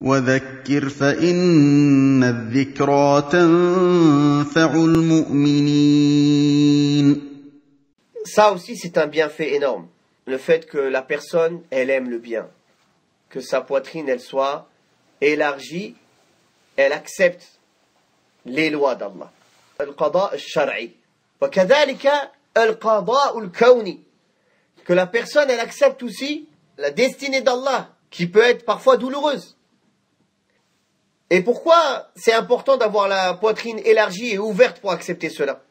وذكر فإن الذكرى تنفع المؤمنين Ça aussi, c'est un bienfait énorme. Le fait que la personne, elle aime le bien. Que sa poitrine, elle soit élargie, elle accepte les lois d'Allah. Al-qada al-shar'i. وكذلك القضاء الكوني. Que la personne, elle accepte aussi la destinée d'Allah, qui peut être parfois douloureuse. Et pourquoi c'est important d'avoir la poitrine élargie et ouverte pour accepter cela?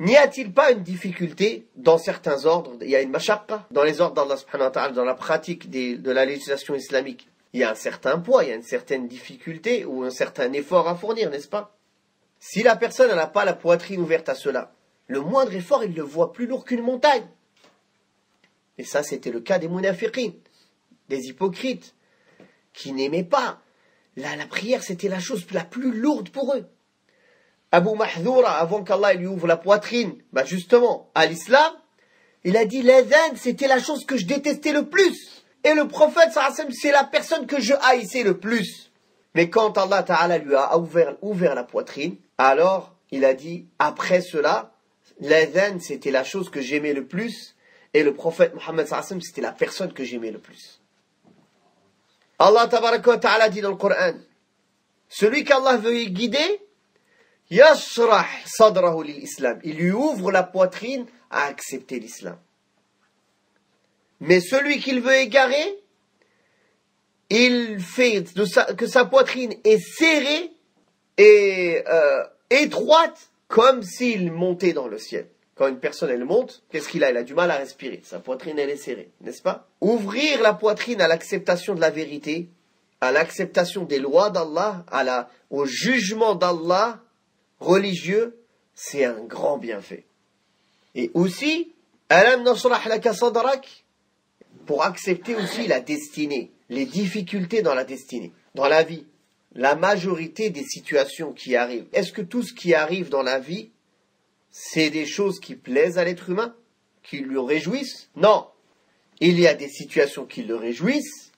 N'y a-t-il pas une difficulté dans certains ordres? Il y a une mashaqqa dans les ordres d'Allah subhanahu dans la pratique de la législation islamique. Il y a un certain poids, il y a une certaine difficulté ou un certain effort à fournir, n'est-ce pas? Si la personne n'a pas la poitrine ouverte à cela, le moindre effort, il le voit plus lourd qu'une montagne. Et ça, c'était le cas des munafiqin, des hypocrites, qui n'aimaient pas. La, prière, c'était la chose la plus lourde pour eux. Abu Mahdoura, avant qu'Allah lui ouvre la poitrine, bah justement, à l'islam, il a dit, l'adhan, c'était la chose que je détestais le plus. Et le prophète, c'est la personne que je haïssais le plus. Mais quand Allah Ta'ala lui a ouvert, la poitrine, alors il a dit, après cela, l'adhan, c'était la chose que j'aimais le plus. Et le prophète Mohammed c'était la personne que j'aimais le plus. Allah Ta'ala dit dans le Coran, celui qu'Allah veut guider. Il lui ouvre la poitrine à accepter l'islam. Mais celui qu'il veut égarer, il fait que sa poitrine est serrée et euh, étroite comme s'il montait dans le ciel. Quand une personne, elle monte, qu'est-ce qu'il a? Il a du mal à respirer. Sa poitrine, elle est serrée, n'est-ce pas? Ouvrir la poitrine à l'acceptation de la vérité, à l'acceptation des lois d'Allah, au jugement d'Allah religieux, c'est un grand bienfait. Et aussi, pour accepter aussi la destinée, les difficultés dans la destinée, dans la vie, la majorité des situations qui arrivent. Est-ce que tout ce qui arrive dans la vie c'est des choses qui plaisent à l'être humain, qui lui réjouissent Non. Il y a des situations qui le réjouissent,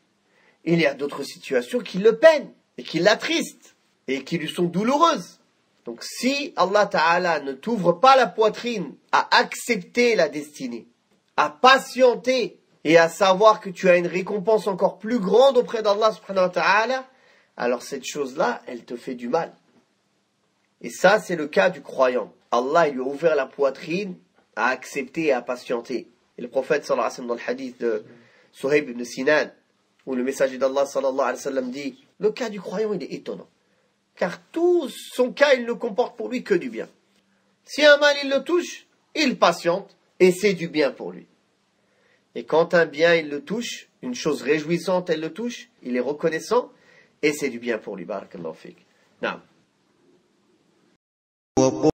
il y a d'autres situations qui le peinent et qui l'attristent et qui lui sont douloureuses. Donc si Allah Ta'ala ne t'ouvre pas la poitrine à accepter la destinée, à patienter et à savoir que tu as une récompense encore plus grande auprès d'Allah Ta'ala, alors cette chose-là, elle te fait du mal. Et ça, c'est le cas du croyant. Allah lui a ouvert la poitrine à accepter et à patienter. Et le prophète sallallahu alayhi wa sallam dans le hadith de Suhaib ibn Sinan, où le messager d'Allah sallallahu alayhi wa sallam dit, le cas du croyant il est étonnant. Car tout son cas il ne comporte pour lui que du bien. Si un mal il le touche, il patiente et c'est du bien pour lui. Et quand un bien il le touche, une chose réjouissante elle le touche, il est reconnaissant et c'est du bien pour lui. Barakallahu fik. وَقُلْ